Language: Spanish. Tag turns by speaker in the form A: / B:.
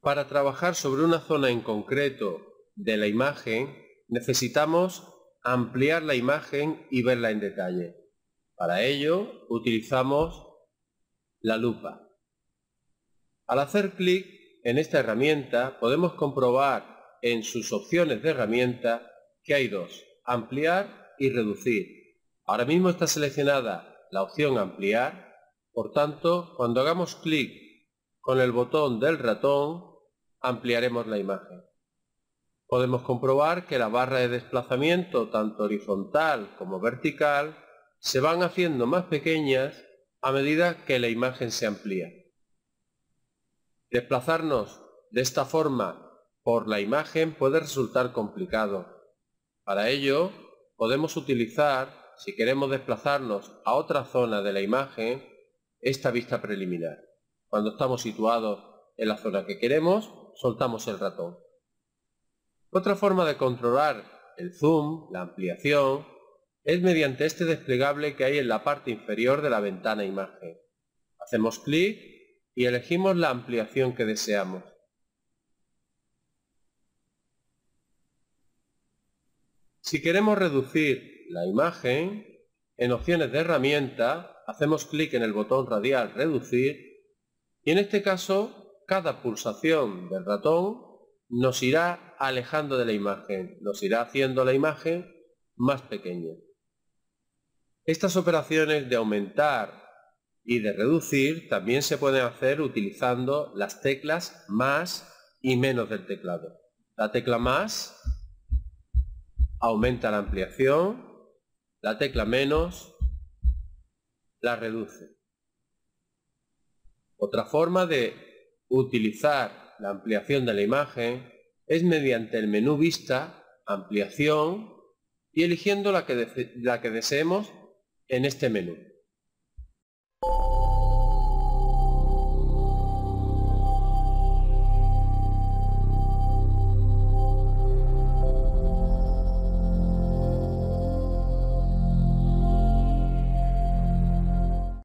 A: Para trabajar sobre una zona en concreto de la imagen necesitamos ampliar la imagen y verla en detalle. Para ello utilizamos la lupa. Al hacer clic en esta herramienta podemos comprobar en sus opciones de herramienta que hay dos, ampliar y reducir. Ahora mismo está seleccionada la opción ampliar, por tanto cuando hagamos clic con el botón del ratón ampliaremos la imagen. Podemos comprobar que la barra de desplazamiento, tanto horizontal como vertical, se van haciendo más pequeñas a medida que la imagen se amplía. Desplazarnos de esta forma por la imagen puede resultar complicado. Para ello, podemos utilizar, si queremos desplazarnos a otra zona de la imagen, esta vista preliminar. Cuando estamos situados en la zona que queremos, soltamos el ratón. Otra forma de controlar el zoom, la ampliación, es mediante este desplegable que hay en la parte inferior de la ventana imagen. Hacemos clic y elegimos la ampliación que deseamos. Si queremos reducir la imagen, en opciones de herramienta hacemos clic en el botón radial reducir y en este caso cada pulsación del ratón nos irá alejando de la imagen, nos irá haciendo la imagen más pequeña. Estas operaciones de aumentar y de reducir también se pueden hacer utilizando las teclas más y menos del teclado. La tecla más aumenta la ampliación, la tecla menos la reduce. Otra forma de utilizar la ampliación de la imagen es mediante el menú Vista, Ampliación y eligiendo la que, la que deseemos en este menú.